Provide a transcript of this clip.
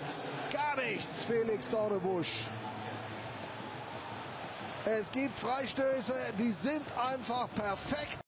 nichts, gar nichts, Felix Dornebusch. Es gibt Freistöße, die sind einfach perfekt.